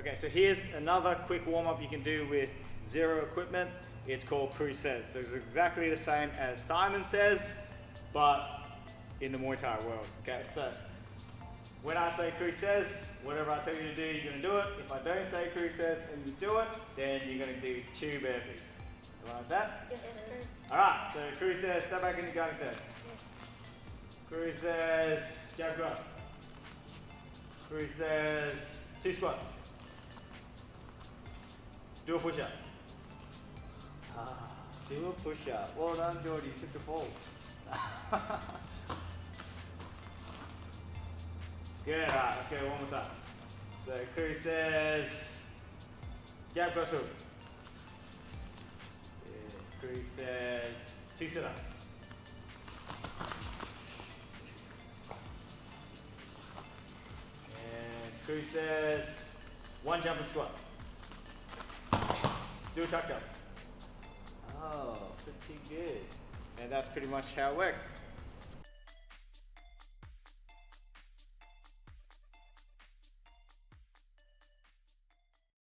Okay, so here's another quick warm up you can do with zero equipment. It's called Kru Says. So it's exactly the same as Simon Says, but in the Muay Thai world. Okay, so when I say Kru Says, whatever I tell you to do, you're gonna do it. If I don't say Kru Says and you do it, then you're gonna do two burpees. You understand? Yes, sir. All right, so Kru Says, step back into gunning stance. Kru Says, jab cross. Kru Says, two squats. Do a push up. Ah, do a push up. Well done, Jordy. You took the ball. Good. All right, let's go one more time. So Kru says, jab cross hook. Yeah, says, two sit ups. And Kru says, one jumping squat. Do a tuck. Oh, pretty good. And that's pretty much how it works.